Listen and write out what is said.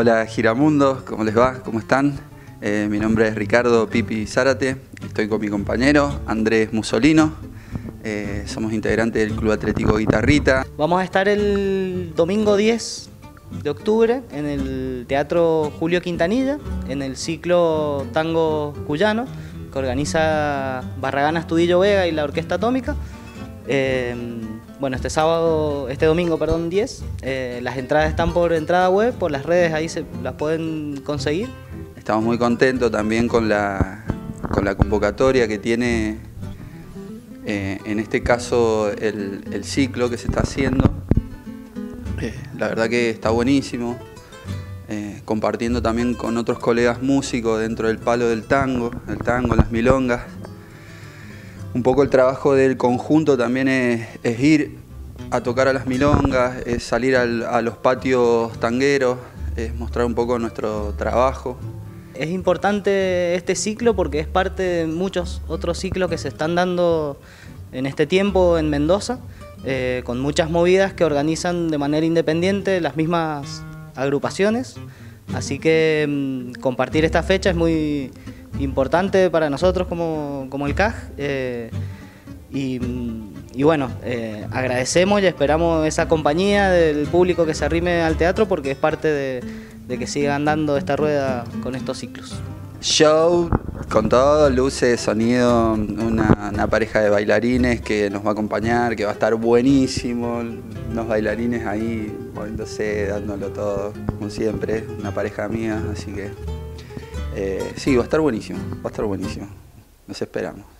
Hola Giramundo, ¿cómo les va? ¿Cómo están? Eh, mi nombre es Ricardo Pipi Zárate, estoy con mi compañero Andrés Musolino, eh, somos integrantes del Club Atlético Guitarrita. Vamos a estar el domingo 10 de octubre en el Teatro Julio Quintanilla, en el ciclo Tango Cuyano, que organiza Barragán Astudillo Vega y la Orquesta Atómica. Eh, bueno, este sábado, este domingo, perdón, 10, eh, las entradas están por entrada web, por las redes, ahí se las pueden conseguir. Estamos muy contentos también con la, con la convocatoria que tiene, eh, en este caso, el, ciclo que se está haciendo. la verdad que está buenísimo, compartiendo también con otros colegas músicos dentro del palo del tango, el tango, las milongas un poco el trabajo del conjunto también es, ir a tocar a las milongas, es salir a los patios tangueros, es mostrar un poco nuestro trabajo. Es importante este ciclo porque es parte de muchos otros ciclos que se están dando en este tiempo en Mendoza, eh, con muchas movidas que organizan de manera independiente las mismas agrupaciones. Así que mm, compartir esta fecha es muy, importante para nosotros como, el CAG. Eh, y, bueno, eh, agradecemos y esperamos esa compañía del público que se arrime al teatro porque es parte de, que siga andando esta rueda con estos ciclos. Show con todo, luces, sonido, una, una, pareja de bailarines que nos va a acompañar, que va a estar buenísimo, unos bailarines ahí moviéndose, dándolo todo, como siempre, una pareja mía, así que eh, sí, va a estar buenísimo, va a estar buenísimo. Nos esperamos.